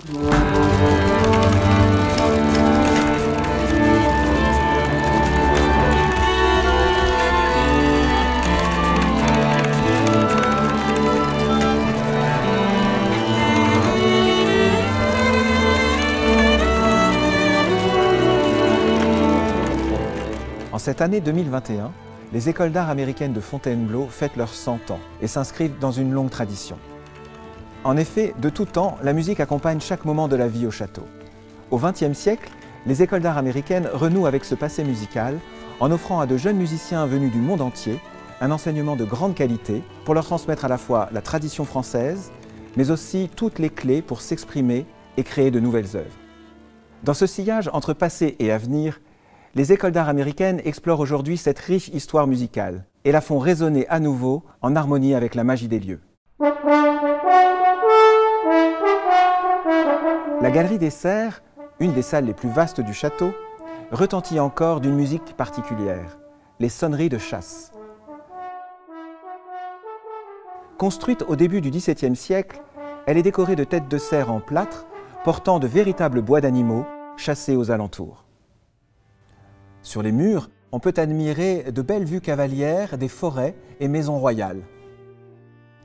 En cette année 2021, les écoles d'art américaines de Fontainebleau fêtent leurs 100 ans et s'inscrivent dans une longue tradition. En effet, de tout temps, la musique accompagne chaque moment de la vie au château. Au XXe siècle, les écoles d'art américaines renouent avec ce passé musical en offrant à de jeunes musiciens venus du monde entier un enseignement de grande qualité pour leur transmettre à la fois la tradition française, mais aussi toutes les clés pour s'exprimer et créer de nouvelles œuvres. Dans ce sillage entre passé et avenir, les écoles d'art américaines explorent aujourd'hui cette riche histoire musicale et la font résonner à nouveau en harmonie avec la magie des lieux. La Galerie des Serres, une des salles les plus vastes du château, retentit encore d'une musique particulière, les sonneries de chasse. Construite au début du XVIIe siècle, elle est décorée de têtes de cerf en plâtre portant de véritables bois d'animaux chassés aux alentours. Sur les murs, on peut admirer de belles vues cavalières des forêts et maisons royales.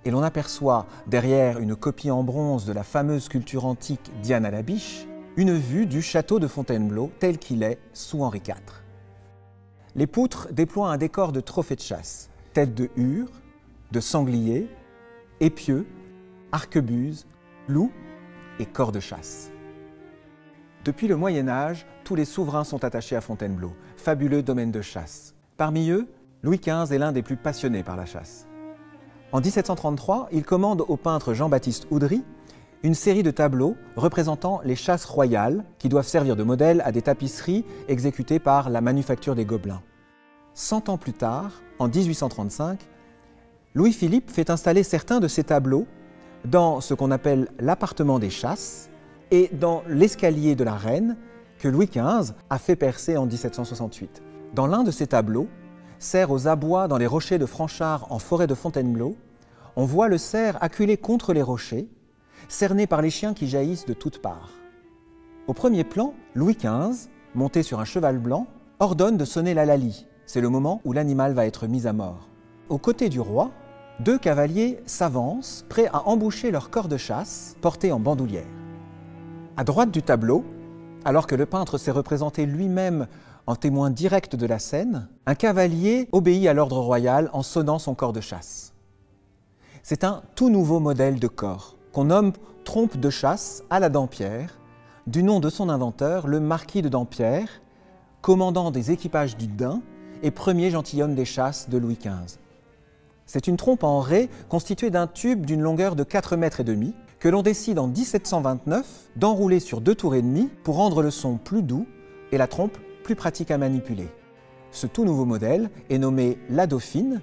Et l'on aperçoit, derrière une copie en bronze de la fameuse sculpture antique Diane à la biche, une vue du château de Fontainebleau tel qu'il est sous Henri IV. Les poutres déploient un décor de trophées de chasse, têtes de hure, de sangliers, épieux, arquebuses, loups et corps de chasse. Depuis le Moyen Âge, tous les souverains sont attachés à Fontainebleau, fabuleux domaine de chasse. Parmi eux, Louis XV est l'un des plus passionnés par la chasse. En 1733, il commande au peintre Jean-Baptiste Oudry une série de tableaux représentant les chasses royales qui doivent servir de modèle à des tapisseries exécutées par la Manufacture des Gobelins. Cent ans plus tard, en 1835, Louis-Philippe fait installer certains de ces tableaux dans ce qu'on appelle l'appartement des chasses et dans l'escalier de la reine que Louis XV a fait percer en 1768. Dans l'un de ces tableaux, cerf aux abois dans les rochers de Franchard en forêt de Fontainebleau, on voit le cerf acculé contre les rochers, cerné par les chiens qui jaillissent de toutes parts. Au premier plan, Louis XV, monté sur un cheval blanc, ordonne de sonner la lalie. C'est le moment où l'animal va être mis à mort. Aux côtés du roi, deux cavaliers s'avancent, prêts à emboucher leur corps de chasse, porté en bandoulière. À droite du tableau, alors que le peintre s'est représenté lui-même en témoin direct de la scène, un cavalier obéit à l'ordre royal en sonnant son corps de chasse. C'est un tout nouveau modèle de corps qu'on nomme trompe de chasse à la Dampierre, du nom de son inventeur, le marquis de Dampierre, commandant des équipages du Dain et premier gentilhomme des chasses de Louis XV. C'est une trompe en raie constituée d'un tube d'une longueur de 4 mètres et demi que l'on décide en 1729 d'enrouler sur deux tours et demi pour rendre le son plus doux et la trompe plus pratique à manipuler. Ce tout nouveau modèle est nommé la Dauphine,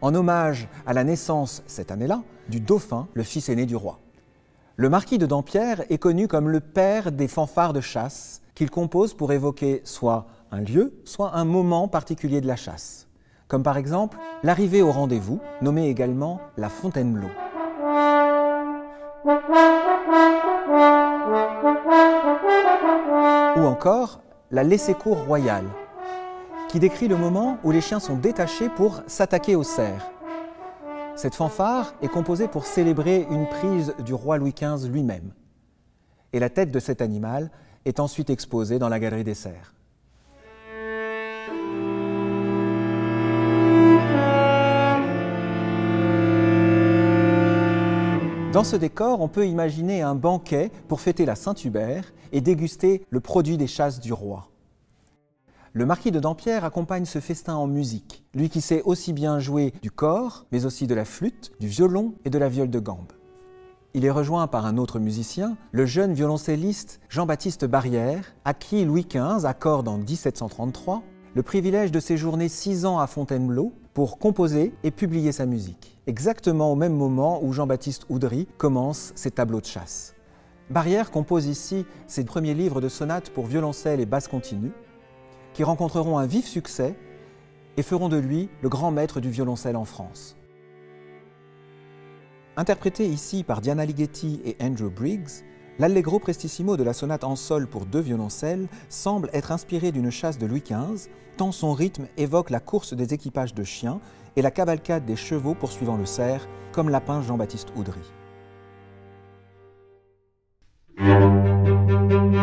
en hommage à la naissance, cette année-là, du dauphin, le fils aîné du roi. Le marquis de Dampierre est connu comme le père des fanfares de chasse qu'il compose pour évoquer soit un lieu, soit un moment particulier de la chasse, comme par exemple l'arrivée au rendez-vous, nommée également la Fontainebleau. Ou encore la laissez-cour royale, qui décrit le moment où les chiens sont détachés pour s'attaquer aux cerfs. Cette fanfare est composée pour célébrer une prise du roi Louis XV lui-même. Et la tête de cet animal est ensuite exposée dans la galerie des cerfs. Dans ce décor, on peut imaginer un banquet pour fêter la Saint-Hubert et déguster le produit des chasses du roi. Le marquis de Dampierre accompagne ce festin en musique, lui qui sait aussi bien jouer du corps, mais aussi de la flûte, du violon et de la viole de gambe. Il est rejoint par un autre musicien, le jeune violoncelliste Jean-Baptiste Barrière, à qui Louis XV accorde en 1733 le privilège de séjourner six ans à Fontainebleau pour composer et publier sa musique, exactement au même moment où Jean-Baptiste Oudry commence ses tableaux de chasse. Barrière compose ici ses premiers livres de sonates pour violoncelle et basse continue, qui rencontreront un vif succès et feront de lui le grand maître du violoncelle en France. Interprété ici par Diana Ligeti et Andrew Briggs, L'allegro prestissimo de la sonate en sol pour deux violoncelles semble être inspiré d'une chasse de Louis XV, tant son rythme évoque la course des équipages de chiens et la cavalcade des chevaux poursuivant le cerf, comme l'a peint Jean-Baptiste Oudry.